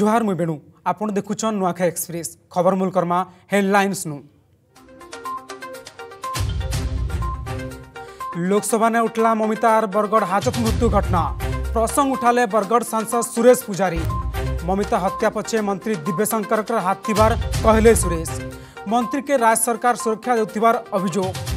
जुहार मुई बेणु आपण देखुन नुआखाई एक्सप्रेस खबर मूलकर्मा हेडलैंस नु लोकसभा ने उठला ममिता आर बरगढ़ हाजत मृत्यु घटना प्रसंग उठाले बरगढ़ सांसद सुरेश पुजारी ममिता हत्या पचे मंत्री दिव्यशंकर हाथ थी कहले सुरेश मंत्री के राज्य सरकार सुरक्षा देवार अभोग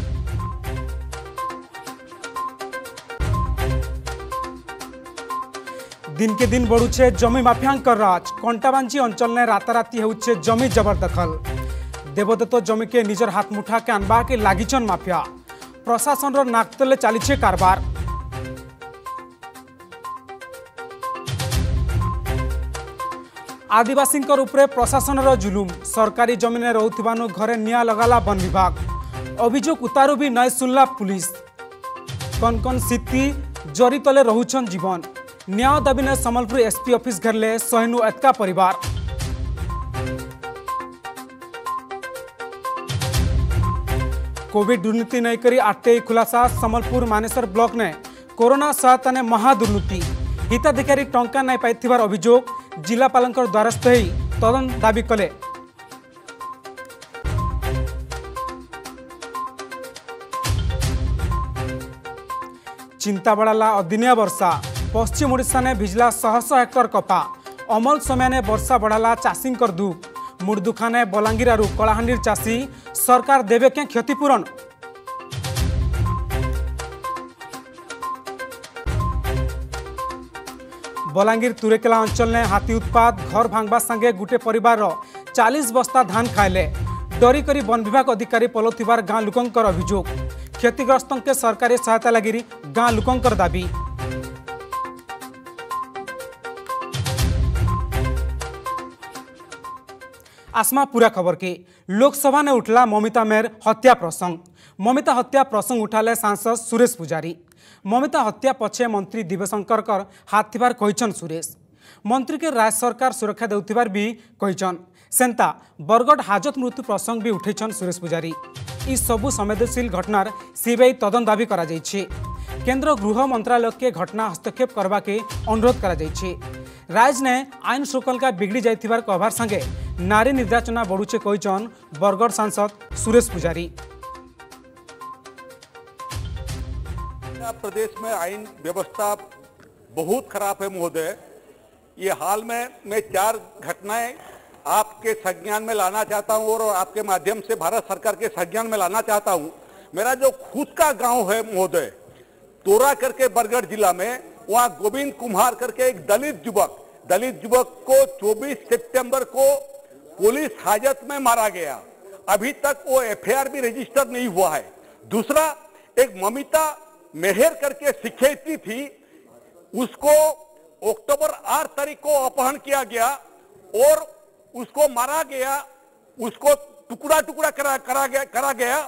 દિનકે દિન બળું છે જમી માફિયાંકર રાજ કંટાબાંજી અંચલને રાતારાતી હેઉં છે જમી જબરદખલ દેવદત્ત જમીકે નિજર હાથ મુઠાકે આનવાકે લાગીચન માફિયા પ્રશાસનર નાકતલે ચાલીછે કારબાર આદિવાસીંકર ઉપરે પ્રશાસનર જુલુમ સરકારી જમીને રહુથિબાનુ ઘરે નિયા લગાલા વન વિભાગ અભિયોગ ઉતારુ બી નય સુનલા પુલિસ કન કન સ્થિતિ જરી તલે રହୁછન જીવન न्याय दाबिने समलपुर एसपी ऑफिस घरले सहेनु एतका परिवार कोविड दुर्नीति नहीं करी आटे खुलासा समलपुर मानेसर ब्लॉक ने कोरोना साथ ने महादुर्नीति हिताधिकारी टंका नहीं पाई अभियोग जिलापाल द्वारस्थ हो तदन दाबी कले चिंताबड़ा अदिनिया वर्षा पश्चिम ओडाने ने भिजला शहश हेक्टर कपा अमल समय वर्षा बढ़ाला चाषी दुख मुर्दुखा ने बलांगीर चाषी सरकार देवे क्या क्षतिपूरण बलांगीर तुरेकेला अंचल ने हाथी उत्पाद घर भांगवा सागे गोटे पर चालीस बस्ता धान खाइले डरी वन विभाग अधिकारी पलुवार गाँ लोकर अभोग क्षतिग्रस्त के सरकारी सहायता लगी गाँ लोकर दाबी आसमा पूरा खबर के लोकसभा ने उठला ममिता मेहर हत्या प्रसंग ममिता हत्या प्रसंग उठाले सांसद सुरेश पुजारी ममिता हत्या पछे मंत्री दिव्यशंकर कर हाथ थवर कहिछन सुरेश मंत्री के राज्य सरकार सुरक्षा देउथिबार भी कहिछन सेंता बरगढ़ हाजत मृत्यु प्रसंग भी उठेछन सुरेश पुजारी इ सबु संवेदनशील घटनार सीबीआई तदन दाबी करा जाइछे केंद्र गृह मंत्रालय के घटना हस्तक्षेप करवाके अनुरोध करा राज ने आईन श्रृंखला बिगड़ी जाइथिबार कहबार संगे नारी निर्वाचना बढ़ुचे কইছন बरगढ़ सांसद सुरेश पुजारी प्रदेश में आईन व्यवस्था बहुत खराब है महोदय ये हाल में मैं चार घटनाएं आपके संज्ञान में लाना चाहता हूं और आपके माध्यम से भारत सरकार के संज्ञान में लाना चाहता हूं मेरा जो खुद का गांव है महोदय तोरा करके बरगढ़ जिला में वहाँ गोविंद कुम्हार करके एक दलित युवक दलित युवक को 24 सितंबर को पुलिस हाजत में मारा गया अभी तक वो एफआईआर भी रजिस्टर नहीं हुआ है दूसरा एक ममिता मेहर करके शिक्षयित्री थी उसको अक्टूबर आठ तारीख को अपहरण किया गया और उसको मारा गया उसको टुकड़ा टुकड़ा करा करा गया करा गया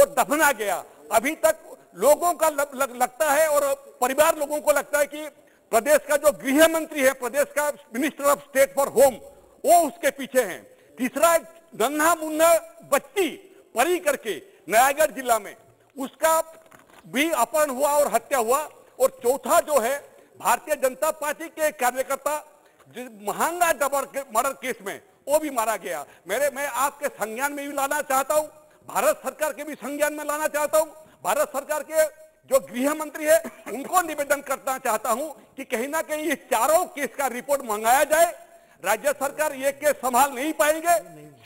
और दफना गया अभी तक लोगों का लग, लग, लगता है और परिवार लोगों को लगता है कि प्रदेश का जो गृह मंत्री है प्रदेश का minister of state for home वो उसके पीछे हैं तीसरा नन्हा मुन्ना बच्ची परी करके नयागढ़ जिला में उसका भी अपहरण हुआ और हत्या हुआ और चौथा जो है भारतीय जनता पार्टी के कार्यकर्ता महंगा डबर के मर्डर केस में वो भी मारा गया मेरे मैं आपके संज्ञान में भी लाना चाहता हूँ भारत सरकार के भी संज्ञान में लाना चाहता हूँ भारत सरकार के जो गृह मंत्री है उनको निवेदन करना चाहता हूँ कि कहीं ना कहीं ये चारों केस का रिपोर्ट मंगाया जाए राज्य सरकार ये केस संभाल नहीं पाएंगे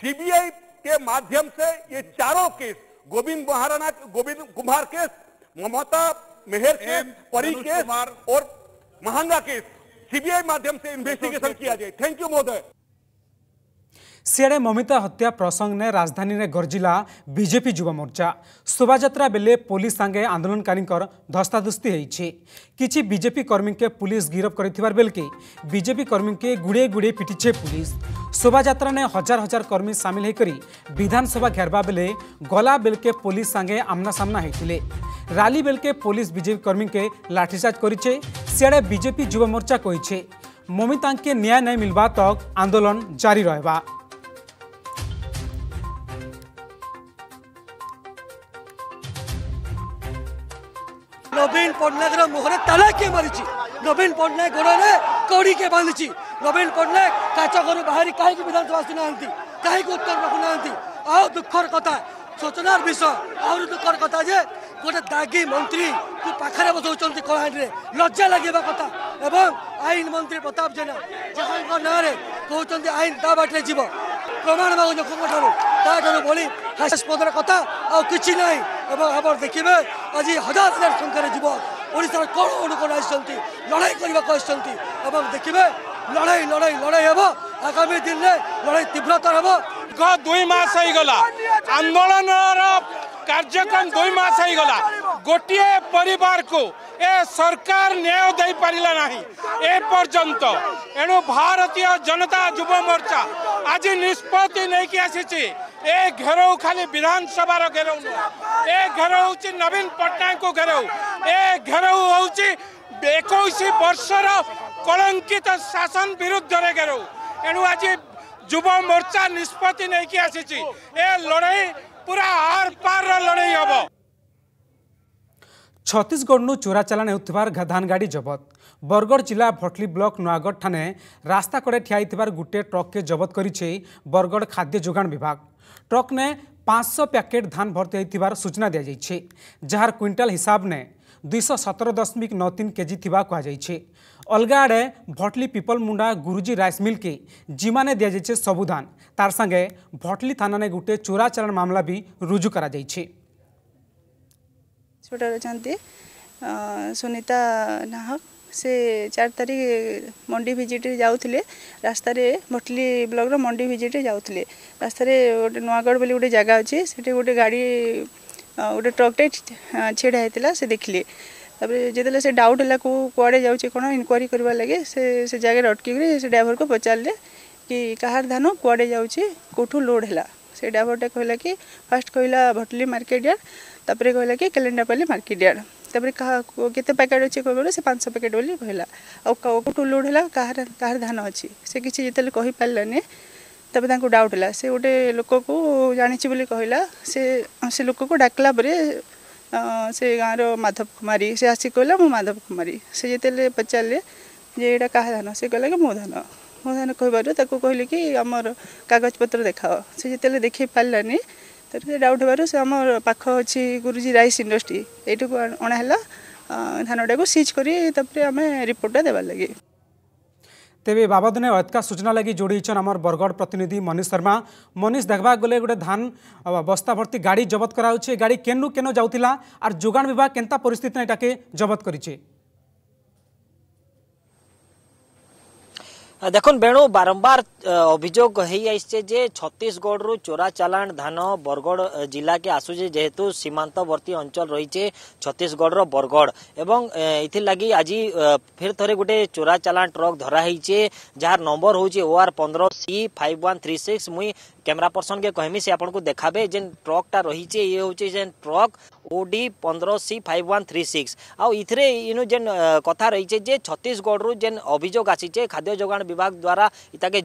सीबीआई के माध्यम से ये चारों case Govind Maharana Govind Kumar case Mamata Meher case Pari case और महंगा केस सीबीआई माध्यम से इन्वेस्टिगेशन किया जाए थैंक यू महोदय सियाड़े ममिता हत्या प्रसंग ने राजधानी ने गर्जिला बीजेपी युवा मोर्चा शोभायात्रा बेले पुलिस सांगे आंदोलनकारी धस्ताधस्ती होती किसी बीजेपी कर्मी के पुलिस गिरफ कर बेलके बीजेपी कर्मी के गुड़े गुड़े पिटीछे पुलिस शोभायात्रा ने हजार हजार कर्मी सामिल होकर विधानसभा घेरवा बेले गला बेलके पुलिस सांगे आमना सामना होते राली बेलके पुलिस बीजेपी कर्मी के लाठीचार्ज करीचे सियाड़े बीजेपी युवा मोर्चा कही ममिता के न्याय नहीं मिलवा तक आंदोलन जारी रहेगा ପଟ୍ଟନାୟକର ମୁହଁରେ ତାଲା କିଏ ମାରିଛି ନବୀନ ପଟ୍ଟନାୟକ ଗୋଡ଼ରେ କଡ଼ି କିଏ ବାନ୍ଧିଛି ନବୀନ ପଟ୍ଟନାୟକ କାଚ ଘରୁ ବାହାରି କାହିଁକି ବିଧାନସଭା ଆସୁନାହାନ୍ତି କାହିଁକି ଉତ୍ତର ରଖୁନାହାନ୍ତି ଆଉ ଦୁଃଖର କଥା ସୂଚନାର ବିଷୟ ଆହୁରି ଦୁଃଖର କଥା ଯେ ଗୋଟେ ଦାଗି ମନ୍ତ୍ରୀକୁ ପାଖରେ ବସାଉଛନ୍ତି କଳାହାଣ୍ଡିରେ ଲଜ୍ଜା ଲାଗିବା କଥା ଏବଂ ଆଇନ ମନ୍ତ୍ରୀ ପ୍ରତାପ ଜେନା ଯାହାଙ୍କ ନାଁରେ କହୁଛନ୍ତି ଆଇନ ତା ବାଟରେ ଯିବ ପ୍ରମାଣ ମାଗୁଛନ୍ତି ଲୋକଙ୍କଠାରୁ ତାଠାରୁ ଭଳି ହାସ୍ୟାସ୍ପଦର କଥା ଆଉ କିଛି ନାହିଁ ଏବଂ ଆମର ଦେଖିବେ ଆଜି ହଜାର ହଜାର ସଂଖ୍ୟାରେ ଯୁବକ ଓଡ଼ିଶାର କୋଣ ଅନୁକୋଣ ଆସିଛନ୍ତି ଲଢ଼େଇ କରିବାକୁ ଆସିଛନ୍ତି ଏବଂ ଦେଖିବେ লড়াই লড়াই লড়াই হব আগামী দিনে লড়াই তীব্রতর হব দুই মাস হয়ে গলা আন্দোলনর কার্যক্রম দুই মাস হয়ে গলা ଗୋଟିଏ ପରିବାରକୁ ଏ ସରକାର ନ୍ୟାୟ ଦେଇପାରିଲା ନାହିଁ ଏ ପର୍ଯ୍ୟନ୍ତ ଏଣୁ ଭାରତୀୟ ଜନତା ଯୁବ ମୋର୍ଚ୍ଚା ଆଜି ନିଷ୍ପତ୍ତି ନେଇକି ଆସିଛି ଏ ଘେରଉ ଖାଲି ବିଧାନସଭାର ଘେରଉ ନୁହଁ ଏ ଘେରଉ ହେଉଛି ନବୀନ ପଟ୍ଟନାୟକଙ୍କୁ ଘେରଉ ଏ ଘେରଉ ହେଉଛି ଏକୋଇଶ ବର୍ଷର କଳଙ୍କିତ ଶାସନ ବିରୁଦ୍ଧରେ ଘେରଉ ଏଣୁ ଆଜି ଯୁବ ମୋର୍ଚ୍ଚା ନିଷ୍ପତ୍ତି ନେଇକି ଆସିଛି ଏ ଲଢ଼େଇ ପୁରା ଆର୍ ପାର୍ର ଲଢ଼େଇ ହେବ ଛତିଶଗଡ଼ନୁ ଚୋରା ଚାଲାଣ ହେଉଥିବାର ଧାନଗାଡ଼ି ଜବତ ବରଗଡ଼ ଜିଲ୍ଲା ଭଟଲି ବ୍ଲକ ନୂଆଗଡ଼ ଠାନେ ରାସ୍ତା କଡ଼େ ଠିଆ ହେଇଥିବାର ଗୋଟିଏ ଟ୍ରକ୍କେ ଜବତ କରିଛି ବରଗଡ଼ ଖାଦ୍ୟ ଯୋଗାଣ ବିଭାଗ ଟ୍ରକ୍ନେ পাঁচশো প্যাকেট ধান ভর্তি হয়েছিবার সূচনা দিয়া যাই যার কুইন্টাল হিসাব নে দুইশ সতের দশমিক ন তিন কেজি থিবা কুযাইছে অলগা আড়ে ভটলি পিপল মুন্ডা গুরুজি রাইস মিলকে জিমানে দিয়া যাই সবু ধান তার সাথে ভটলি থানানে গোটে চোরা চালাণ মামলা বি রুজু করা যাইছে हस्पिटाल अच्छा सुनीता नाहक से चार तारीख मंडी भिजिट जा रास्त भटली ब्लक्र मंडी भिजिट जाते रास्त गोटे नुआगढ़ बोली गोटे जगह अच्छे से गोटे गाड़ी गोटे ट्रक टे ट्रकटे होता है से देखिले जितने से डाउट है कौ कड़े जाऊँ कौन इनक्वारी करवा लगे से से जगह अटकी ड्राइवर को पचारे कि कहार धान कड़े जाऊँ कौठ लोड है से डाबरटा कहला कि फास्ट कहला भटली मार्केट यार्ड तपे कहला कि कैलेंडापाली मार्केट यार्ड तपर कत पैकेट अच्छे कह से पांच पैकेट बोली कहला आउ लोड है कह धान अच्छे से किसी जिते कहीपारे तब तक डाउट है से गोटे लोक को जाणी बोली कहला से से लोक को डाकला से गाँव रधव कुमारी से आसिक कहला मुझ माधव कुमारी से जिते पचारे ये यहाँ कह धान से कहला कि मो धान ସମାଧାନ କହିବାରୁ ତାକୁ କହିଲେ କି ଆମର କାଗଜପତ୍ର ଦେଖାଅ ସେ ଯେତେବେଳେ ଦେଖାଇ ପାରିଲାନି ତାର ସେ ଡାଉଟ୍ ହେବାରୁ ସେ ଆମ ପାଖ ଅଛି ଗୁରୁଜୀ ରାଇସ୍ ଇଣ୍ଡଷ୍ଟ୍ରି ଏଇଠିକୁ ଅଣା ହେଲା ଧାନଟାକୁ ସିଜ୍ କରି ତାପରେ ଆମେ ରିପୋର୍ଟଟା ଦେବାର ଲାଗି ତେବେ ଏ ବାବଦନେ ଅଧିକା ସୂଚନା ଲାଗି ଯୋଡ଼ିଛନ୍ ଆମର ବରଗଡ଼ ପ୍ରତିନିଧି ମନୀଷ ଶର୍ମା ମନୀଷ ଦେଖବାକେ ଗଲେ ଗୋଟେ ଧାନ ବସ୍ତା ଭର୍ତ୍ତି ଗାଡ଼ି ଜବତ କରାଯାଉଛି ଗାଡ଼ି କେନୁ କେନ ଯାଉଥିଲା ଆର୍ ଯୋଗାଣ ବିଭାଗ କେନ୍ତା ପରିସ୍ଥିତି ଏଟାକେ ଜବତ କରିଛି দেখুন বেণু বারম্বার অভিযোগ হয়ে আসছে যে ছত্তিশগড় রু চোরা চালাণ ধান বরগড় জেলাকে আসুছে যেহেতু সীমান্তবর্তী অঞ্চল রয়েছে ছত্তিশগড়র বরগড় এবং এগি আজ ফের থরে গোটে চোরা চালাণ ট্রক ধরা হয়েছে যার নম্বর হচ্ছে ওআর পনেরো C five one three six মুই କ୍ୟାମେରା ପର୍ସନ୍କେ କହିମି ସେ ଆପଣଙ୍କୁ ଦେଖାବେ ଯେନ୍ ଟ୍ରକ୍ଟା ରହିଛେ ଇଏ ହେଉଛେ ଯେନ୍ ଟ୍ରକ୍ ଓଡି ପନ୍ଦର C five one three six ଆଉ ଇଥିରେ ଇନୁ ଯେନ୍ କଥା ରହିଛେ ଯେ ଛତିଶଗଡ଼ରୁ ଯେନ୍ ଅଭିଯୋଗ ଆସିଛେ ଖାଦ୍ୟ ଯୋଗାଣ ବିଭାଗ ଦ୍ୱାରା ଇତାକେ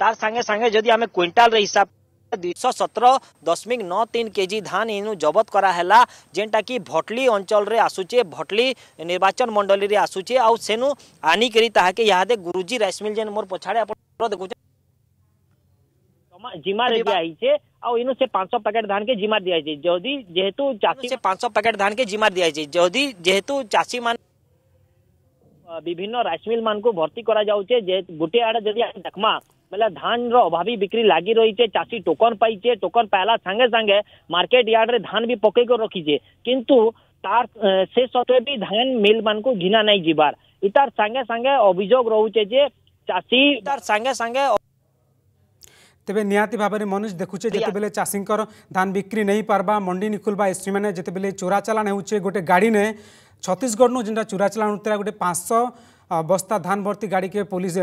ତାର ସାଙ୍ଗେ ସାଙ୍ଗେ ଯଦି ଆମେ କ୍ୱିଣ୍ଟାଲର ହିସାବ सतर दशमिक नौ तीन के जी धान इनु जबत कराला जेनटा कि भटली अंचल आसुचे भटली निर्वाचन मंडल आसुचे आनु आनी ताके गुरुजी रईसमिल जेन मोर पछाड़े देखुच जिमा दिया मान को भर्ती करा ବେଲେ ଧାନର ଅଭାବୀ ବିକ୍ରି ଲାଗି ରହିଛେ ଚାଷୀ ଟୋକନ ପାଇଛେ ଟୋକନ ପାଇଲା ସାଙ୍ଗେ ସାଙ୍ଗେ ମାର୍କେଟ ୟାର୍ଡରେ ଧାନ ବି ପକେଇକି ରଖିଛେ କିନ୍ତୁ ତାର ସେ ସତ୍ତ୍ୱେ ବି ଧାନ ମିଲ ମାନଙ୍କୁ ଘିନା ନାଇଁ ଯିବାର ଇତାର ସାଙ୍ଗେ ସାଙ୍ଗେ ଅଭିଯୋଗ ରହୁଛେ ଯେ ଚାଷୀ ତାର ସାଙ୍ଗେ ସାଙ୍ଗେ ତେବେ ନିହାତି ଭାବରେ ମନୋଜ ଦେଖୁଛେ ଯେତେବେଳେ ଚାଷୀଙ୍କର ଧାନ ବିକ୍ରି ନେଇ ପାରବା ମଣ୍ଡି ନିଖୁଲବା ଏସ୍ପିମାନେ ଯେତେବେଳେ ଚୋରା ଚାଲାଣ ହେଉଛେ ଗୋଟେ ଗାଡ଼ିନେ ଛତିଶଗଡ଼ନୁ ଯେନ୍ଟା ଚୋରା ଚାଲାଣ ହେଉଥିଲା ଗୋଟେ ପାଞ୍ଚଶହ ବସ୍ତା ଧାନ ଭର୍ତ୍ତି ଗାଡ଼ିକେ ପୋଲିସ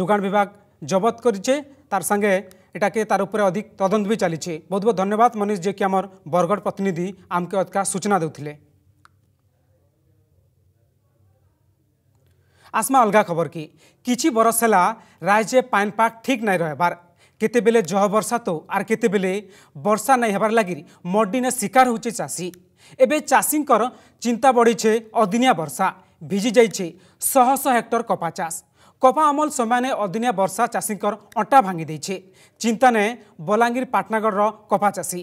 ଯୋଗାଣ ବିଭାଗ জবত করেছে তার সঙ্গে এটাকে তার উপরে অধিক তদন্ত বি চালিছে বহুত বহুত ধন্যবাদ মনীষ যে কি আমার বরগড় প্রতিনিধি আমকে অধিকা সূচনা দেউলে আসমা অলগা খবর কি কিছু বরষ হেলা রাইজে পাক ঠিক নাই রহবার কেতবেলে জহ বর্ষা তো আর কেতবেলে বর্ষা নাই হবার লাগি মডিনে শিকার হচ্ছে চাষী এবে চাষীঙ্কর চিন্তা বড়িছে অদিনিয়া বর্ষা ভিজি যাইছে শহ শহ হেক্টর কপা চাষ କପା ଅମଲ ସମୟନେ ଅଦିନିଆ ବର୍ଷା ଚାଷୀଙ୍କର ଅଣ୍ଟା ଭାଙ୍ଗି ଦେଇଛି ଚିନ୍ତା ନେଁ ବଲାଙ୍ଗୀର ପାଟନାଗଡ଼ର କପା ଚାଷୀ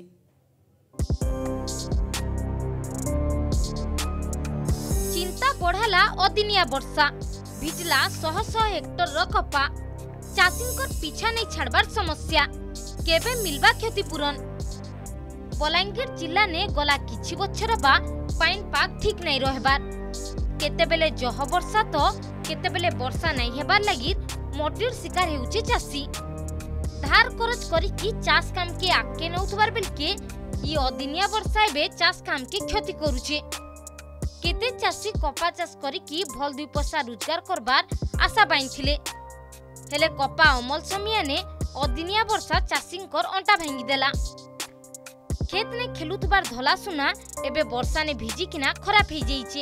ଚିନ୍ତା ବଢ଼ାଲା ଅଦିନିଆ ବର୍ଷା ଭିଜିଲା ଶହ ଶହ ହେକ୍ଟରର କପା ଚାଷୀଙ୍କର ପିଛା ନେଇ ଛାଡ଼ବାର ସମସ୍ୟା କେବେ ମିଲବା କ୍ଷତିପୂରଣ ବଲାଙ୍ଗୀର ଜିଲ୍ଲାନେ ଗଲା କିଛି ବଛର ବା ପାଇନ୍ ପାଗ ଠିକ୍ ନାଇଁ ରହିବାର କେତେବେଳେ ଜହ ବର୍ଷା ତ কেতবে বর্ষা নাই হবার লাগি মটির শিকার হেউছে চাষী ধার খরচ করিকি চাষ কামকে আগে নেওথার বেলকে ই অদিনিয়া বর্ষা এবে চাষ কামকে ক্ষতি করুছে কেতে চাষী কপা চাষ করিকি ভাল দুই পয়সা রোজগার করবার আশা বাঁধিলে হলে কপা অমল সমিয়ানে অদিনিয়া বর্ষা চাষীঙ্কর অন্টা ভাঙ্গিদেলা খেত নে খেলুবার ধলা সুনা এবে বর্ষানে ভিজিকিনা খরাপ হয়ে যাইছে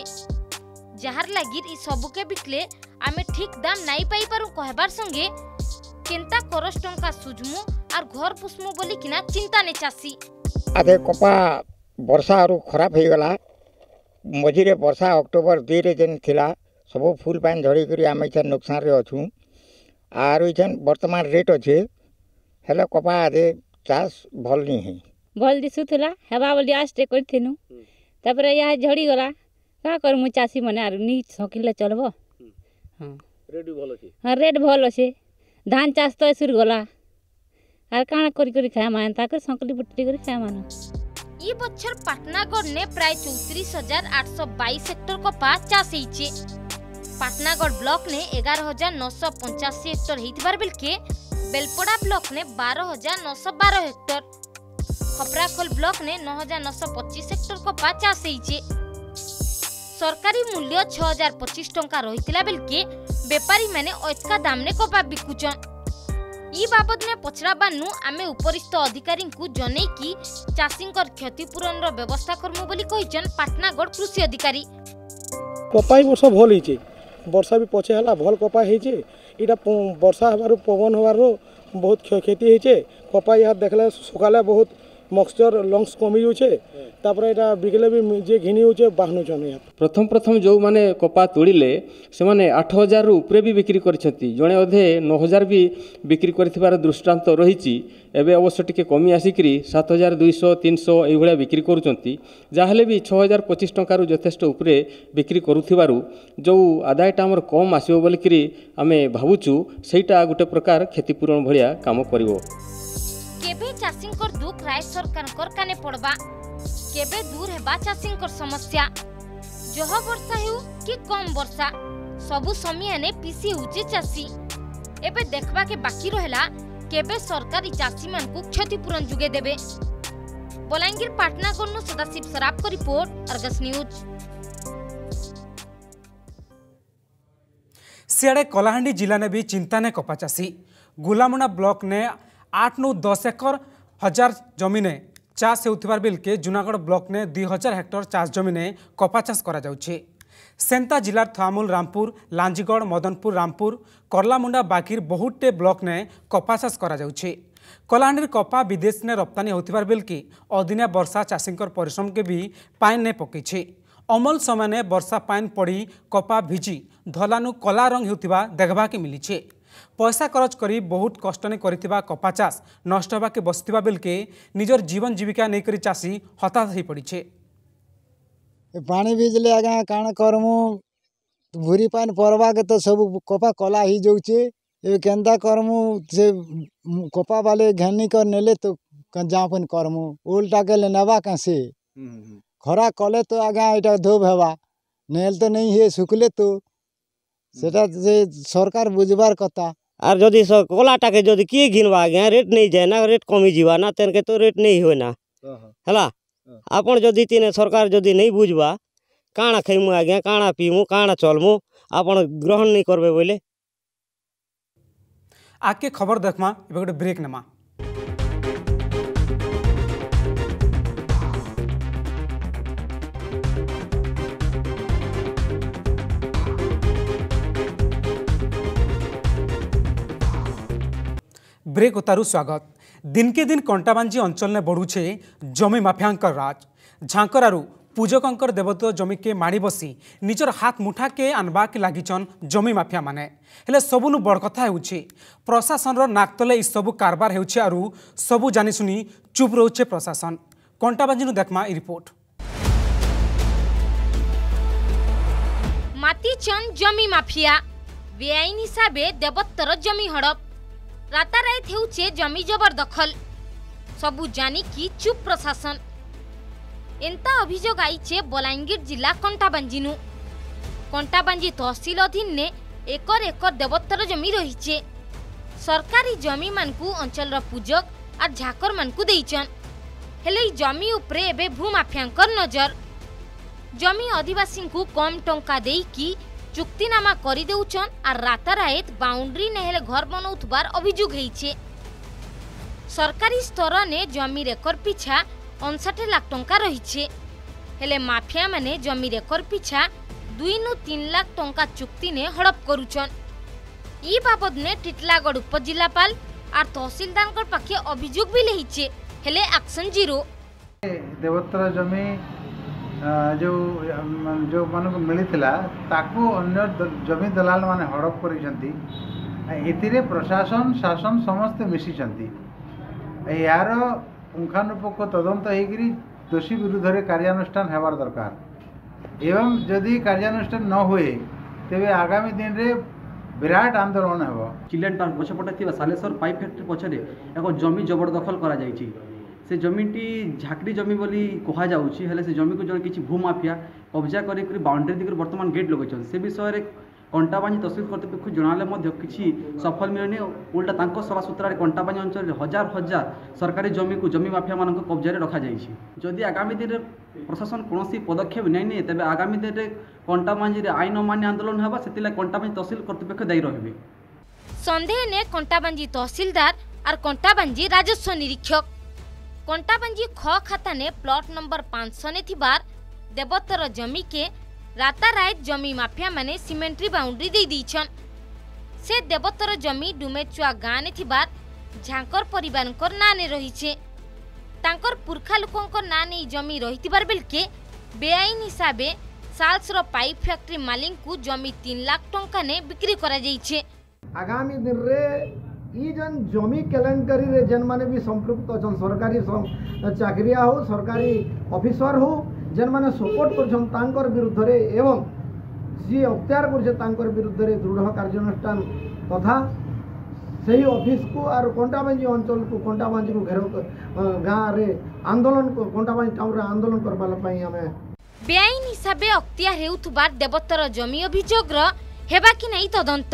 जार लग सबके बिकले आम ठीक दाम नाई पाई पारू कहबार संगे केन्ता करस टा सुझमु आर घर पुसमु बोली किना चिंता ने चासी आधे कपा बर्षा आरु खराब हो गला मझीरे बर्षा अक्टोबर दुरे जेन थिला सब फुल पैन झड़ी करी आम इन नुकसान रे अछू आरु इन वर्तमान रेट अछे हेलो कपा आधे चास भल नी है भल दिसु थिला हेबा बोली आस्ते करथिनु हम्म। तापर या झड़ी गला କାଁ କର୍ମୁ ଚାଷୀମାନେ ଆରୁ ନି ସକିଲେ ଚଲ୍ବ ହଁ ହଁ ରେଟ୍ ଭଲ୍ ଅଛେ ଧାନ୍ ଚାଷ୍ ତ ଏସୁର୍ ଗଲା ଆର୍ କାଣା କରି କରି ଖାଏମା ଏନ୍ତା କରି ସଙ୍କଲି ବୁଟି କରି ଖାଏମାନ ଇ ବଛର ପାଟନାଗଡ଼ନେ ପ୍ରାୟ ଚଉତିରିଶ ହଜାର ଆଠଶହ ବାଇଶ ହେକ୍ଟର କପା ଚାଷ ହେଇଛେ ପାଟନାଗଡ଼ ବ୍ଲକ୍ନେ ଏଗାର ହଜାର ନଅଶହ ପଞ୍ଚାଅଶୀ ହେକ୍ଟର ହେଇଥିବାର ବେଲକେ ବେଲପଡ଼ା ବ୍ଲକ୍ନେ ବାର ହଜାର ନଅଶହ ବାର ହେକ୍ଟର ଖପ୍ରାଖୋଲ ବ୍ଲକ୍ନେ ନଅ ହଜାର ନଅଶହ ପଚିଶ ହେକ୍ଟର କପା ଚାଷ ହେଇଛେ সরকারি মূল্য ছ হাজার পঁচিশ টঙ্কা রহিলা বেলকে বেপারী মানে অধিকা দামে কপা বিকুচন ই বাবদনে পচরাবানু আমি উপরিস্থ অধিকারী জনাইকি চাষীঙ্কর ক্ষতিপূরণর ব্যবস্থা করমু বলে কইছেন পাটনাগড় কৃষি অধিকারী কপাই বর্ষ ভল হয়েছে বর্ষা বি পছে হলা ভল কপা হয়েছে এটা বর্ষা হবার পবন হবার বহুত ক্ষতি হয়েছে কপাই ইহা দেখলে সকালে বহুত ମକ୍ସଚର୍ ଲଙ୍ଗସ୍ କମିଯାଉଛେ ତାପରେ ଏଇଟା ବିକିଲେ ବି ଯିଏ ଘିନି ହେଉଛେ ବାହୁନୁଛନ୍ ଏହା ପ୍ରଥମ ପ୍ରଥମ ଯେଉଁମାନେ କପା ତୋଳିଲେ ସେମାନେ ଆଠ ହଜାରରୁ ଉପରେ ବି ବିକ୍ରି କରିଛନ୍ତି ଜଣେ ଅଧେ ନଅ ହଜାର ବି ବିକ୍ରି କରିଥିବାର ଦୃଷ୍ଟାନ୍ତ ରହିଛି ଏବେ ଅବଶ୍ୟ ଟିକେ କମି ଆସିକରି ସାତ ହଜାର ଦୁଇଶହ ତିନିଶହ ଏଇଭଳିଆ ବିକ୍ରି କରୁଛନ୍ତି ଯାହାହେଲେ ବି ଛଅ ହଜାର ପଚିଶ ଟଙ୍କାରୁ ଯଥେଷ୍ଟ ଉପରେ ବିକ୍ରି କରୁଥିବାରୁ ଯେଉଁ ଆଦାୟଟା ଆମର କମ୍ ଆସିବ ବୋଲିକିରି ଆମେ ଭାବୁଛୁ ସେଇଟା ଗୋଟେ ପ୍ରକାର କ୍ଷତିପୂରଣ ଭଳିଆ କାମ କରିବ କେବେ ଚାଷୀଙ୍କର दुख राज्य सरकार कने पड़वा केबे दूर हेबा चाषी समस्या जह वर्षा हो कि कम वर्षा सबु समियाने पिसी होची चाषी एबे देखबा के बाकी रहला केबे सरकारी चाषी मान को क्षतिपूरण जुगे देबे बलांगीर पाटना को सदाशिव सराफ को रिपोर्ट अर्गस न्यूज़ सियाड़े कलाहां जिला ने भी चिंता ने कपा चाषी गुलामुना ब्लॉक ने आठ नौ दस एकर হাজার जमी ने চাষ হেউথিবার বেলকে জুনাগড় ব্লক নে দুই হাজার হেক্টর চাষ জমি কপা চাষ করা যাচ্ছে সেন্তা জেলার থামুল রামপুর লাঞ্জিগড় মদনপুর রামপুর করলামুন্ডা বাকির বহুটে ব্লক নে কপা চাষ করা যাচ্ছে কলাহাণ্ডির কপা বিদেশ নে রপ্তানি হেউথিবার বেলকে অদিনিয়া বর্ষা চাষীঙ্কর পরিশ্রমকে বি পাইন নে পকাইছে অমল সময় বর্ষা পাইন পড়ি কপা ভিজি ধলানু কলা রং হেউথিবা দেখবাকে মিলিছে ପଇସା ଖରଚ କରି ବହୁତ କଷ୍ଟରେ କରିଥିବା କପା ଚାଷ ନଷ୍ଟ ହେବାକେ ବସିଥିବା ବେଲକେ ନିଜର ଜୀବନ ଜୀବିକା ନେଇକରି ଚାଷୀ ହତାଶ ହୋଇପଡ଼ିଛେ ପାଣି ଭିଜିଲେ ଆଜ୍ଞା କାଣା କର୍ମୁ ଭୁରି ପାଣି ପରବାକେ ତ ସବୁ କପା କଲା ହେଇଯାଉଛେ ଏବେ କେନ୍ତା କର୍ମୁ ସେ କପା ବାଲେ ଘେନିକରି ନେଲେ ତ ଜାପନ୍ କର୍ମୁ ଓଲଟା କଲେ ନେବା କାଁସେ ଖରା କଲେ ତ ଆଜ୍ଞା ଏଇଟା ଧୋବ ହେବା ନେଲେ ତ ନେଇ ହୁଏ ଶୁଖିଲେ ତ সেটা যে সরকার বুঝবার কথা আর যদি কলাটাকে যদি কি ঘিনবা আজ্ঞা রেট নেই যায় না রেট কমি যা না তেনকে তো রেট নেই হয় না হেলা আপন যদি তিনে সরকার যদি নেই বুঝবা কাণা খাইমু আজ্ঞা কাণা পিমু কাণা চলমু আপন গ্রহণ নেই করবে বলে আগে খবর দেখমা এবার গোটে ব্রেক নেমা ब्रेक उतारू स्वागत दिन के दिन कंटाबांजी अंचल ने बढ़ुछे जमी माफियांकर राज झांकरारू पूजकंकर देवत्व जमिके माड़ी बसी निजर हाथ मुठाके आनबाक लागिछन जमी माफिया माने हेले सबुनु बड़ कथा हेउछे प्रशासनर नाकतले इ सबु कारबार हेउछे आरु सबु जानि सुनी चुप रहउछे प्रशासन कंटाबांजीनु देखमा इ रिपोर्ट মাতিছন জমি মাফিয়া বেআইন হিসাবে দেবত্তর জমি হড়প রাতারায়ত হেউছে জমি জবরদখল সবু জানিকি চুপ প্রশাসন এন্তা অভিযোগ আইছে বলাঙ্গীর জেলা কণ্টাবাঞ্জিনু কণ্টাবাঞ্জি তহসিল অধীনে একর একর দেবত্তর জমি রয়েছে সরকারি জমি মানুষ অঞ্চলর পূজক আর ঝাকর মানুষ দিয়েছেন হলে এই জমি উপরে এবে ভূমাফিয়াঙ্কর নজর জমি অধিবাসী কম টঙ্কা দেইকি চুক্তিনামা করে দেউছন আর রাতারায়েত বাউন্ডারি নেহেলে ঘর বনাউবার অভিযোগ হয়েছে সরকারি স্তরনে জমি রেকর পিছা অনষাঠি লাখ টঙ্কা রয়েছে হলে মাফিয়া মানে জমি রেকর পিছা দুই নু তিন লাখ টঙ্কা নে হড়প করুছন ই বাবদ নে টিটলাগড় উপজেলাপাল আর তহসিলদারঙ্কর পাখে অভিযোগ বি লেইছে হলে আকশন জিরো দেবত্তরা জমি ଯେଉଁ ଯେଉଁମାନଙ୍କୁ ମିଳିଥିଲା ତାକୁ ଅନ୍ୟ ଜମି ଦଲାଲମାନେ ହଡ଼ପ କରିଛନ୍ତି ଏଥିରେ ପ୍ରଶାସନ ଶାସନ ସମସ୍ତେ ମିଶିଛନ୍ତି ଏହାର ପୁଙ୍ଖାନୁପୁଙ୍ଖ ତଦନ୍ତ ହୋଇକରି ଦୋଷୀ ବିରୁଦ୍ଧରେ କାର୍ଯ୍ୟାନୁଷ୍ଠାନ ହେବାର ଦରକାର ଏବଂ ଯଦି କାର୍ଯ୍ୟାନୁଷ୍ଠାନ ନ ହୁଏ ତେବେ ଆଗାମୀ ଦିନରେ ବିରାଟ ଆନ୍ଦୋଳନ ହେବ ଚିଲ୍ଡ୍ରେନ୍ ପାର୍କ ପଛପଟେ ଥିବା ସାଲେଶ୍ୱର ପାଇପ୍ ଫ୍ୟାକ୍ଟ୍ରି ପଛରେ ଏକ ଜମି ଜବରଦଖଲ କରାଯାଇଛି ସେ ଜମିଟି ଝାକ୍ରି ଜମି ବୋଲି କୁହାଯାଉଛି ହେଲେ ସେ ଜମିକୁ ଜଣେ କିଛି ଭୂମାଫିଆ କବ୍ଜା କରିକରି ବାଉଣ୍ଡରୀ ଦେଇକରି ବର୍ତ୍ତମାନ ଗେଟ୍ ଲଗାଇଛନ୍ତି ସେ ବିଷୟରେ କଣ୍ଟାବାଞ୍ଜି ତହସିଲ କର୍ତ୍ତୃପକ୍ଷ ଜଣାଇଲେ ମଧ୍ୟ କିଛି ସଫଳ ମିଳୁନି ଓଲଟା ତାଙ୍କ ସଭାସୂତ୍ରାରେ କଣ୍ଟାବାଞ୍ଜି ଅଞ୍ଚଳରେ ହଜାର ହଜାର ସରକାରୀ ଜମିକୁ ଜମି ମାଫିଆମାନଙ୍କ କବ୍ଜାରେ ରଖାଯାଇଛି ଯଦି ଆଗାମୀ ଦିନରେ ପ୍ରଶାସନ କୌଣସି ପଦକ୍ଷେପ ନେଇନିଏ ତେବେ ଆଗାମୀ ଦିନରେ କଣ୍ଟାବାଞ୍ଜିରେ ଆଇନ ଅମାନ୍ୟ ଆନ୍ଦୋଳନ ହେବା ସେଥିଲାଗି କଣ୍ଟାବାଞ୍ଜି ତହସିଲ କର୍ତ୍ତୃପକ୍ଷ ଦାୟୀ ରହିବେ ସନ୍ଦେହ ନେ କଣ୍ଟାବାଞ୍ଜି ତହସିଲଦାର আর কন্টাবাঞ্জি রাজস্ব নিরীক্ষক કોંટાબંજી ખ ખાતાને પ્લોટ નંબર પાંચશોને થિબાર દેવતર જમી કે રાતારાયત જમી માફિયામાને સિમેન્ટ્રી બાઉન્ડ્રી દેઈ દેઇછન ସେ ଦେବତର ଜମି ଡୁମେଚୁଆ ଗାଁରେ ଥିବା ଝାଙ୍କର ପରିବାରଙ୍କର ନାଁରେ ରହିଛେ ତାଙ୍କର ପୁର୍ଖା ଲୋକଙ୍କ ନାଁ ନେଇ ଜମି ରହିଥିବାର ବେଲକେ ବେଆଇନ ହିସାବେ ସାଲ୍ସର ପାଇପ୍ ଫ୍ୟାକ୍ଟ୍ରି ମାଲିକଙ୍କୁ ଜମି ତିନି ଲାଖ ଟଙ୍କା ନେ ବିକ୍ରି କରାଯାଇଛି ଆଗାମୀ ଦିନରେ ଇ ଯେନ୍ ଜମି କେଲେଙ୍କାରୀରେ ଯେନ୍ମାନେ ବି ସମ୍ପୃକ୍ତ ଅଛନ୍ ସରକାରୀ ଚାକିରିଆ ହଉ ସରକାରୀ ଅଫିସର ହଉ ଯେନ୍ମାନେ ସପୋର୍ଟ କରୁଛନ୍ ତାଙ୍କର ବିରୁଦ୍ଧରେ ଏବଂ ଯିଏ ଅକ୍ତିଆର କରୁଛେ ତାଙ୍କର ବିରୁଦ୍ଧରେ ଦୃଢ଼ କାର୍ଯ୍ୟାନୁଷ୍ଠାନ ତଥା ସେହି ଅଫିସକୁ ଆର୍ କଣ୍ଟାବାଞ୍ଜି ଅଞ୍ଚଳକୁ କଣ୍ଟାବାଞ୍ଜିକୁ ଘେର ଗାଁରେ ଆନ୍ଦୋଳନ କଣ୍ଟାବାଞ୍ଜି ଟାଉନରେ ଆନ୍ଦୋଳନ କରିବା ପାଇଁ ଆମେ ବେଆଇନ ହିସାବରେ ଅକ୍ତିଆର ହେଉଥିବା ଦେବୋତ୍ତର ଜମି ଅଭିଯୋଗର ହେବା କି ନାହିଁ ତଦନ୍ତ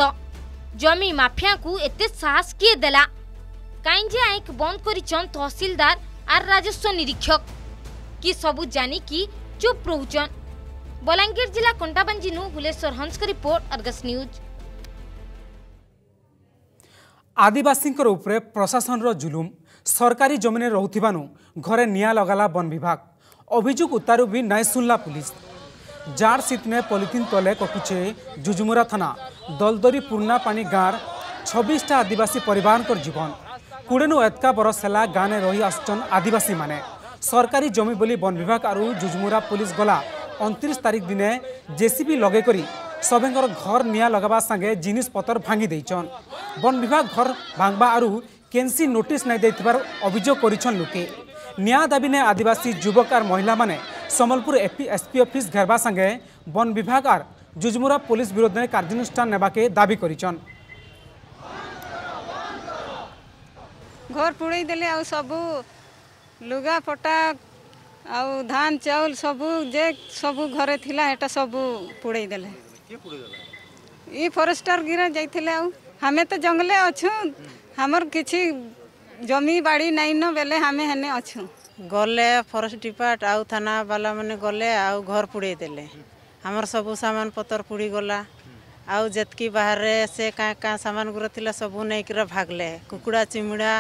जमी माफिया को साहस किए दे कहींजे आईक बंद कर तहसिलदार आर राजस्व निरीक्षक कि सबु जानी कि चुप रोचन बलांगीर जिला कंटाबंजी नु भुलेश्वर हंस का रिपोर्ट अर्गस न्यूज आदिवासी प्रशासन जुलूम सरकारी जमीन रोथ घरे निगला वन विभाग अभोग उतारू भी नाई सुनला पुलिस जार सीतने पॉलिथिन तले ककुचे जुजुमुरा थाना दलदरी पूर्णापाणी गाँव छब्बीसटा आदिवासी पर जीवन কোড়েনু এতকা বরস হেলা গাঁনে রহি আসছন আদিবাসী মানে সরকারি জমি বলি বন বিভাগ আর জুজমুরা পুলিশ গলা অনত্রিশ তারিখ দিনে জেসিবি লগাই করে সবেঙ্কর ঘর নিয়া লগাবা সাগে জিনিসপত্র ভাঙি দিয়েছন বন বিভাগ ঘর ভাঙবা আর কেনসি নোটিস নাই দেওয়ার অভিযোগ করেছেন লোকে নিয়া দাবি নে আদিবাসী যুবক আর মহিলা মানে ସମ୍ବଲପୁର ଏସ୍ପି ଅଫିସ୍ ଘେରବା ସାଙ୍ଗେ ବନ ବିଭାଗ ଆର୍ ଜୁଜମୁରା ପୋଲିସ ବିରୋଧରେ କାର୍ଯ୍ୟାନୁଷ୍ଠାନ ନେବାକେ ଦାବି କରିଛନ୍ ଘର ପୁଡ଼େଇ ଦେଲେ ଆଉ ସବୁ ଲୁଗାପଟା ଆଉ ଧାନ ଚାଉଳ ସବୁ ଯେ ସବୁ ଘରେ ଥିଲା ଏଟା ସବୁ ପୁଡ଼େଇ ଦେଲେ ଇ ଫରେଷ୍ଟର ଗିରା ଯାଇଥିଲେ ଆଉ ଆମେ ତ ଜଙ୍ଗଲେ ଅଛୁ ଆମର କିଛି ଜମି ବାଡ଼ି ନାଇଁନ ବେଲେ ଆମେ ହେନେ ଅଛୁ ଗଲେ ଫରେଷ୍ଟ ଡିପାର୍ଟ ଆଉ ଥାନାବାଲା ମାନେ ଗଲେ ଆଉ ଘର ପୋଡ଼ାଇ ଦେଲେ ଆମର ସବୁ ସାମାନ ପତର ପୋଡ଼ିଗଲା ଆଉ ଯେତିକି ବାହାରେ ସେ କାଁ କାଁ ସାମାନ ଗୁରା ଥିଲା ସବୁ ନେଇକିର ଭାଗଲେ କୁକୁଡ଼ା ଚିମୁଡ଼ା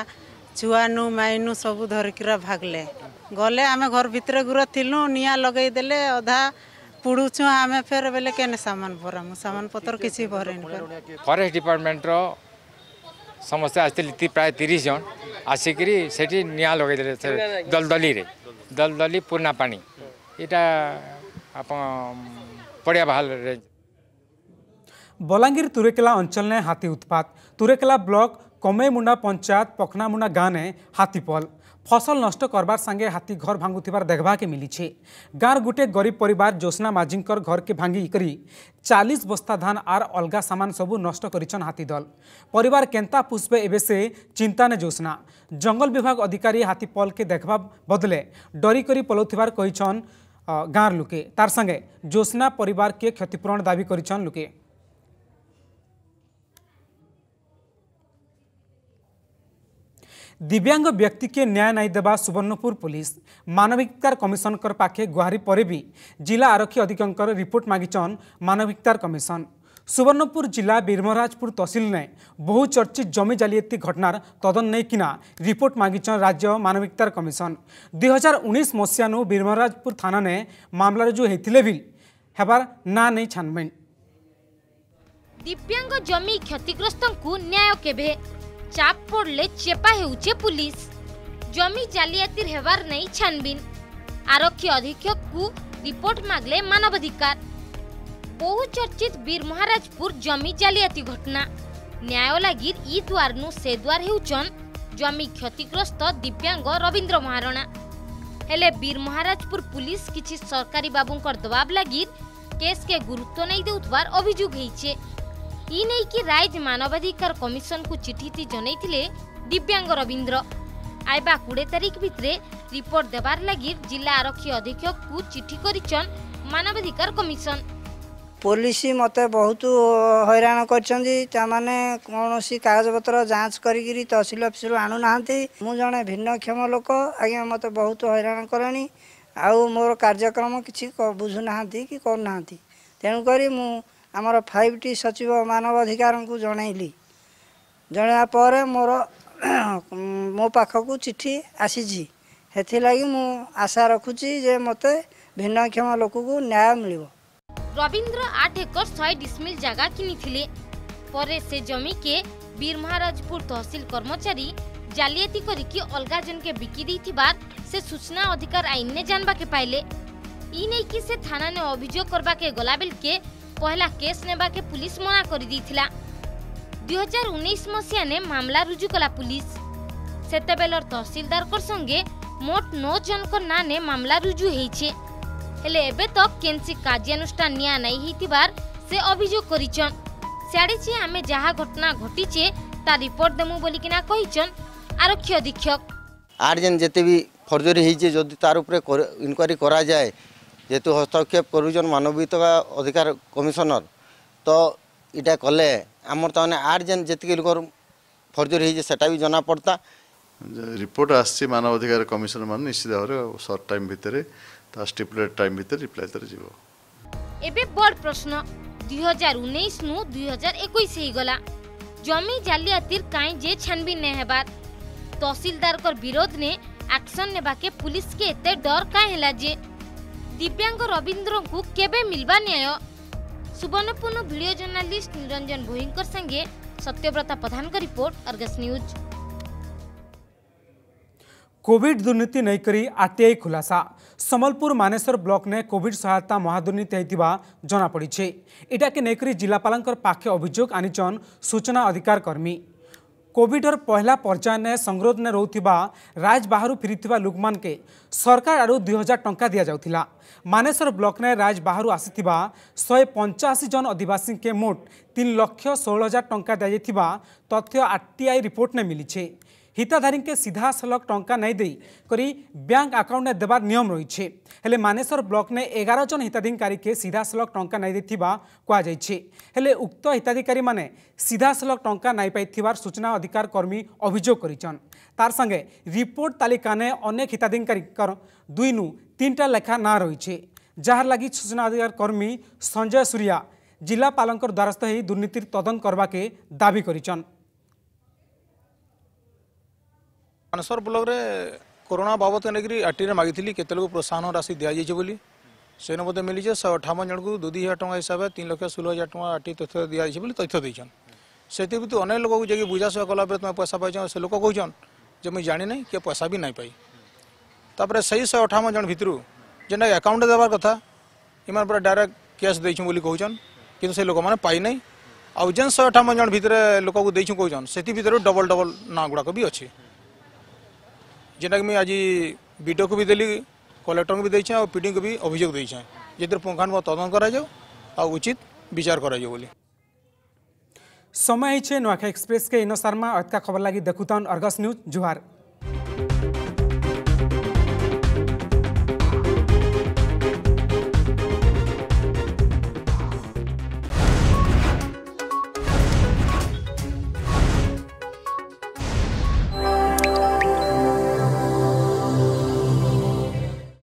ଛୁଆନୁ ମାଇନୁ ସବୁ ଧରିକିର ଭାଗଲେ ଗଲେ ଆମେ ଘର ଭିତରେ ଗୁର ଥିଲୁ ନିଆଁ ଲଗେଇ ଦେଲେ ଅଧା ପୋଡ଼ୁଛୁ ଆମେ ଫେର ବେଲେ କେନେ ସାମାନ ଭରାମୁ ସାମାନ ପତର କିଛି ଭରେନି ଫରେଷ୍ଟ ଡିପାର୍ଟମେଣ୍ଟର ସମସ୍ତେ ଆସିଥିଲେ ପ୍ରାୟ ତିରିଶ ଜଣ ଆସିକିରି ସେଠି ନିଆଁ ଲଗାଇଦେଲେ ସେ ଦଲଦଲିରେ ଦଲଦଲି ପୁରୁଣା ପାଣି ଏଇଟା ଆପଣ ପଡ଼ିଆ ବାହାରେ ବଲାଙ୍ଗୀର ତୁରେକେଲା ଅଞ୍ଚଳରେ ହାତୀ ଉତ୍ପାତ ତୁରେକେଲା ବ୍ଲକ କମେଇମୁଣ୍ଡା ପଞ୍ଚାୟତ ପଖନାମୁଣ୍ଡା ଗାଁ ने हाथीपल फसल नष्ट करबार सांगे हाथी घर भांगु थार देखवाके मिली गाँव गोटे गरीब परिवार ज्योत्ना माझी घर के भांगी करी चालीस बस्ता धान आर अलग सामान सब नष्ट हाथी दल पर केन्ता पुष्पे एवं से चिंता ने ज्योत्ना जंगल विभाग अधिकारी हाथी पल के देखवा बदले डरीकर पलाऊ गाँर लुके तार सांगे ज्योत्ना परिवार के क्षतिपूरण दाबी करके दिव्यांग व्यक्ति के न्याय नहीं देवा सुवर्णपुर पुलिस मानवाधिकार कमिशनर पाखे गुहारी पर भी जिला आरक्षी अधीक्षकर रिपोर्ट मागिचन मानवाधिकार कमिशन সুবর্ণপুর জেলা বীরমহারাজপুর তহসিলে বহু চর্চিত জমি জালিয়াতি ঘটনার তদন্ত নেইকিনা রিপোর্ট মাগিছন রাজ্য মানবিকতার কমিশন দুই হাজার উনিশ মশিয়ানু বীরমহারাজপুর থানানে মামলা রুজু হয়েছে বি হবার না নেই ছানবিন দিব্যাঙ্গ জমি ক্ষতিগ্রস্ত ন্যায় কেবে চাপ পড়লে চেপা হেউছে পুলিশ জমি জালিয়াতির হেবার নেই ছানবিন আরক্ষী অধীক্ষকু রিপোর্ট মাগলে মানবাধিকার বহুচর্চিত বীর মহারাজপুর জমি জালিয়াতি ঘটনা ন্যায় লাগি ই দুয়ারনু সে দুয়ার হেউছন জমি ক্ষতিগ্রস্ত দিব্যাঙ্গ রবীন্দ্র মহারণা ହେଲେ ବୀର ମହାରାଜପୁର ପୁଲିସ କିଛି ସରକାରୀ ବାବୁଙ୍କର ଦବାବ ଲାଗି କେସ୍କେ ଗୁରୁତ୍ୱ ନେଇ ଦେଉଥିବାର ଅଭିଯୋଗ ହେଇଛି ଏନେଇକି ରାଇଜ ମାନବାଧିକାର କମିଶନକୁ ଚିଠିଟି ଜଣାଇଥିଲେ ଦିବ୍ୟାଙ୍ଗ ରବୀନ୍ଦ୍ର ଆଇବା କୋଡ଼ିଏ ତାରିଖ ଭିତରେ ରିପୋର୍ଟ ଦେବାର ଲାଗି ଜିଲ୍ଲା ଆରକ୍ଷୀ ଅଧୀକ୍ଷକକୁ ଚିଠି କରିଛନ୍ ମାନବାଧିକାର କମିଶନ ପୋଲିସ ମୋତେ ବହୁତ ହଇରାଣ କରିଛନ୍ତି ତାମାନେ କୌଣସି କାଗଜପତ୍ର ଯାଞ୍ଚ କରିକିରି ତହସିଲ ଅଫିସରୁ ଆଣୁନାହାନ୍ତି ମୁଁ ଜଣେ ଭିନ୍ନକ୍ଷମ ଲୋକ ଆଜ୍ଞା ମୋତେ ବହୁତ ହଇରାଣ କଲେଣି ଆଉ ମୋର କାର୍ଯ୍ୟକ୍ରମ କିଛି ବୁଝୁନାହାନ୍ତି କି କରୁନାହାନ୍ତି ତେଣୁକରି ମୁଁ ଆମର ଫାଇଭ୍ ଟି ସଚିବ ମାନବାଧିକାରଙ୍କୁ ଜଣାଇଲି ଜଣାଇବା ପରେ ମୋର ମୋ ପାଖକୁ ଚିଠି ଆସିଛି ସେଥିଲାଗି ମୁଁ ଆଶା ରଖୁଛି ଯେ ମୋତେ ଭିନ୍ନକ୍ଷମ ଲୋକକୁ ନ୍ୟାୟ ମିଳିବ ରବୀନ୍ଦ୍ର ଆଠ ଏକର ଶହେ ଡିସମିଲ୍ ଜାଗା କିଣିଥିଲେ ପରେ ସେ ଜମିକେ বীর মহারাজপুর তহসিল কর্মচারী জালিয়াতি করিকি অলগা জনকে বিকি দেইথিবার সে সূচনা অধিকার আইননে জানবাকে পাইলে ই নেইকি সে থানানে অভিযোগ করবাকে গলাবেলকে ପହିଲା କେସ୍ ନେବାକେ ପୁଲିସ ମନା କରିଦେଇଥିଲା ଦୁଇହଜାର ଉଣେଇଶ ମସିହାରେ ମାମଲା ରୁଜୁ କଲା ପୁଲିସ ସେତେବେଳର ତହସିଲଦାରଙ୍କ ସଙ୍ଗେ ମୋଟ ନଅ ଜଣଙ୍କ ନାଁରେ ମାମଲା ରୁଜୁ ହେଇଛି ହେଲେ ଏବେ ତ କେନ୍ସି କାର୍ଯ୍ୟାନୁଷ୍ଠାନ ନିଆ ନାଇଁ ହେଇଥିବାର ସେ ଅଭିଯୋଗ କରିଛନ୍ ସିଆଡ଼େ ଯେ ଆମେ ଯାହା ଘଟଣା ଘଟିଛେ ତା ରିପୋର୍ଟ ଦେମୁ ବୋଲିକିନା କହିଛନ୍ ଆରକ୍ଷୀ ଅଧୀକ୍ଷକ আর যেন যেতে বি ফর্জরি হয়েছে যদি তার উপরে ইনকোয়ারি করা যায় যেহেতু হস্তক্ষেপ করুছেন মানবিক অধিকার কমিশনর তো এটা কলে আমার তাহলে মানে আর যে যেত লোকর ফর্জরি হয়েছে সেটা বি জনা পড়তা রিপোর্ট আসছে মানব অধিকার কমিশন মানে নিশ্চিত ভাবে সর্ট টাইম ভিতরে তা স্টিপুলেট টাইম ভিতরে রিপ্লাই তার যাব এবে বড় প্রশ্ন দুই হাজার উনিশ নু দুই হাজার একুশ হয়েগলা জমি জালিয়াতির কাই যে ছানবি নে হেবার তহসিলদারকর বিরোধ নে আকশন নেবাকে পুলিশ কে এতে ডর কাই হেলা যে दिव्यांग रवींद्र को केवे मिलवा न्याय सुवर्णपुर भिडियो जर्नालीस्ट निरंजन भोईं संगे सत्यव्रता प्रधान का रिपोर्ट अर्गस न्यूज कोविड दुर्नीति नहींक आरटीआई खुलासा समलपुर मानेसर ब्लॉक ने कोविड सहायता महादुर्नीति होता जनापड़ी इटा के लेकर जिलापा पाखे अभोग आनीचन सूचना अधिकार कर्मी कोविडर पहला पर्याय ने संग्रोध ने रोकवा राज बाहर फिर लुकमान के सरकार आड़ दुई हजार टाँचा दि जाऊला ମାନେସର ବ୍ଲକରେ ରାଜ ବାହାରୁ ଆସିଥିବା ଶହେ ପଞ୍ଚାଅଶୀ ଜଣ ଅଧିବାସୀଙ୍କେ ମୋଟ ତିନି ଲକ୍ଷ ଷୋହଳ ହଜାର ଟଙ୍କା ଦିଆଯାଇଥିବା রিপোর্ট নে মিলিছে হিতাধারী সিধা সিধাসলখ টঙ্কা নাই দেই করি ব্যাঙ্ক আকাউন্টে দেবার নিয়ম রয়েছে হলে মানেসর ব্লকনে এগার জন হিতাধিকারীকে সিধাসলখ টঙ্কা নাই দেওয়া কুযাইছে হলে উক্ত হিতাধিকারী মানে সিধা সিধাসলখ টঙ্কা নাই পাই সূচনা অধিকার কর্মী অভিযোগ করেছেন তার সঙ্গে রিপোর্ট তালিকানে অনেক হিতাধিকারী দুই নু তিনটা লেখা না রয়েছে যার লাগি সূচনা অধিকার কর্মী সঞ্জয় সুরিয়া জিলাপালঙ্কর দ্বারস্থ হয়ে দুর্নীতির তদন্ত করবাকে দাবি করেছেন মানেশ্বর ব্লকরে করোনা বাবদ নেই আটিরে মাগিলি কেতে লোক প্রোৎসাহন রাশি দিয়া যাইছে বলে সেন মধ্যে মিলিছে শহে অঠাবন জনক দুই হাজার টাকা হিসাবে তিন লক্ষ ষোলো হাজার টাকা আটি তথ্য দিয়া যাইছে বলে তথ্য দিয়েছেন ସେଥିଭିତରୁ ଅନେକ ଲୋକକୁ ଯାଇକି ବୁଝାସୁଝା କଲାପରେ ତୁମେ ପଇସା ପାଇଛ ସେ ଲୋକ କହୁଛନ୍ ଯେ ମୁଇଁ ଜାଣିନାହିଁ କିଏ ପଇସା ବି ନାଇଁ ପାଇ तापर से ही शह अठावन जन भितर जेनटा आकाउंट देवार कथा इन पर डायरेक्ट कैश दे कहन कि लोक मैंने पाई आउ जेन शह अठावन जन भितर लोक को देखु कहन से डबल डबल ना गुड़ाक भी अच्छे जेनटा कि आज बीडो को भी देली कलेक्टर को भी देचे और पीडी को भी अभियोग देचे ये पुंगान तदन कर उचित विचार कर समय नुआखा एक्सप्रेस के इन शर्मा अत्या खबर लगी देखुन अर्गस न्यूज जुहार